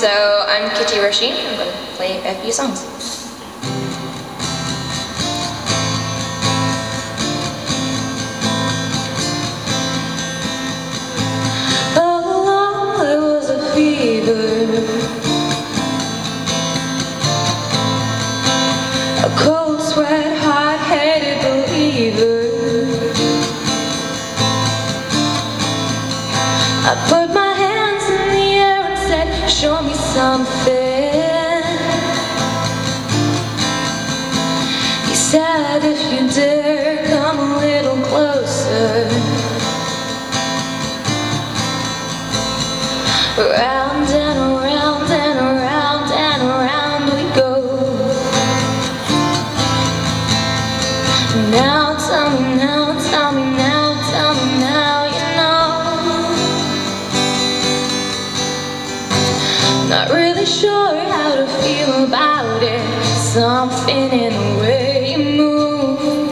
So I'm Kitty Roisin. I'm going to play a few songs. A cold sweat, hot-headed believer I put my something. He said, if you dare, come a little closer. Round and around and around and around we go. Now tell me now, tell me Not really sure how to feel about it. Something in the way you move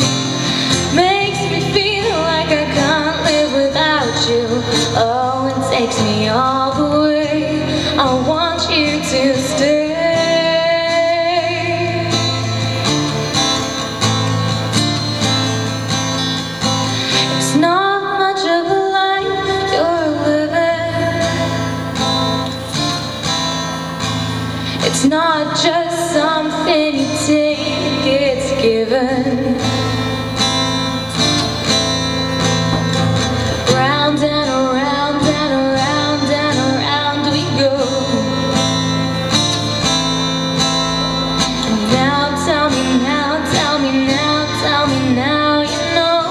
Makes me feel like I can't live without you. Oh, it takes me all It's not just something you take, it's given. Round and around and around and around we go. Now tell me now, tell me now, tell me now you know.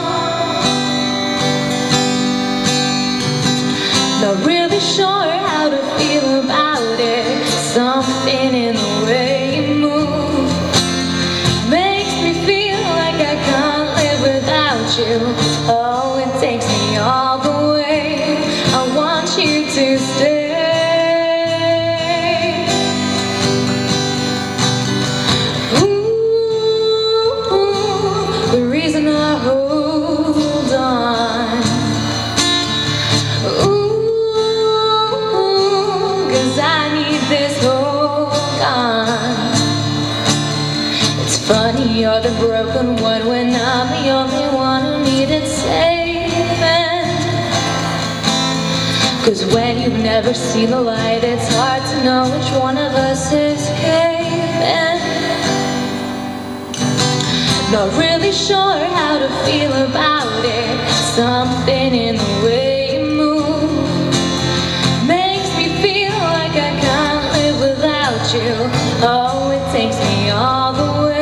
Not really sure how to feel about it Something in the way you move Makes me feel like I can't live without you. Oh, it takes me all the way. I want you to stay. Ooh, the reason I hold on. Ooh, cause I need this you're the broken one when I'm the only one who needed saving. Cause when you've never seen the light, it's hard to know which one of us is caving. Not really sure how to feel about it, something in the way. You. Oh, it takes me all the way